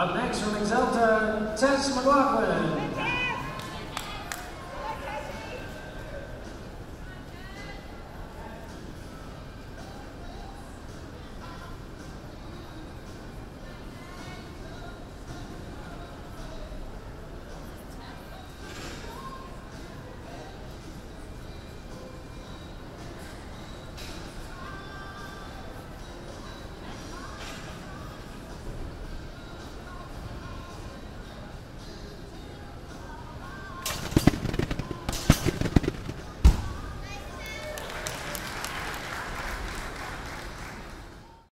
Up next from Exalta, Tess McLaughlin.